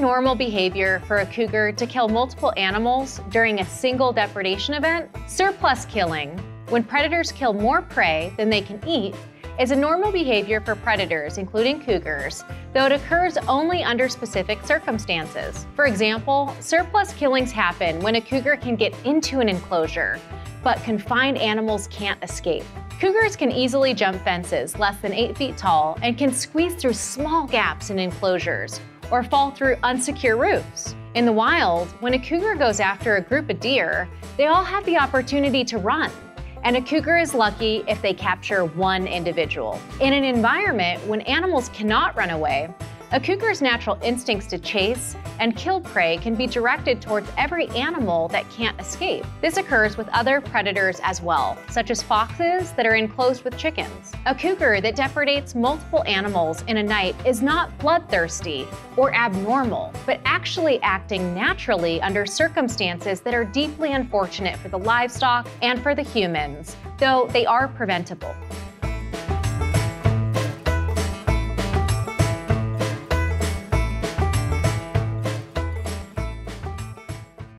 normal behavior for a cougar to kill multiple animals during a single depredation event, surplus killing, when predators kill more prey than they can eat, is a normal behavior for predators, including cougars, though it occurs only under specific circumstances. For example, surplus killings happen when a cougar can get into an enclosure, but confined animals can't escape. Cougars can easily jump fences less than 8 feet tall and can squeeze through small gaps in enclosures or fall through unsecure roofs. In the wild, when a cougar goes after a group of deer, they all have the opportunity to run and a cougar is lucky if they capture one individual. In an environment when animals cannot run away, a cougar's natural instincts to chase and kill prey can be directed towards every animal that can't escape. This occurs with other predators as well, such as foxes that are enclosed with chickens. A cougar that depredates multiple animals in a night is not bloodthirsty or abnormal, but actually acting naturally under circumstances that are deeply unfortunate for the livestock and for the humans, though they are preventable.